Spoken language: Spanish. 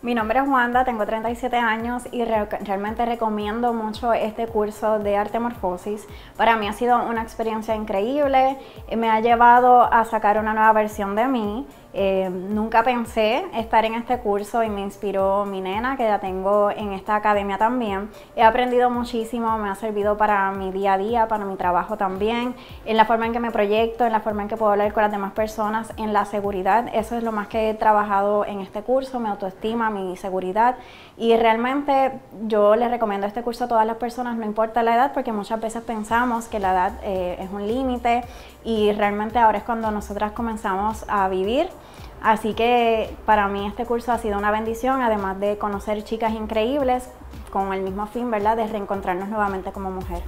Mi nombre es Wanda, tengo 37 años y realmente recomiendo mucho este curso de arte morfosis. Para mí ha sido una experiencia increíble, me ha llevado a sacar una nueva versión de mí eh, nunca pensé estar en este curso y me inspiró mi nena, que la tengo en esta academia también. He aprendido muchísimo, me ha servido para mi día a día, para mi trabajo también, en la forma en que me proyecto, en la forma en que puedo hablar con las demás personas, en la seguridad. Eso es lo más que he trabajado en este curso, mi autoestima, mi seguridad. Y realmente yo les recomiendo este curso a todas las personas, no importa la edad, porque muchas veces pensamos que la edad eh, es un límite y realmente ahora es cuando nosotras comenzamos a vivir Así que para mí este curso ha sido una bendición, además de conocer chicas increíbles con el mismo fin, ¿verdad? De reencontrarnos nuevamente como mujer.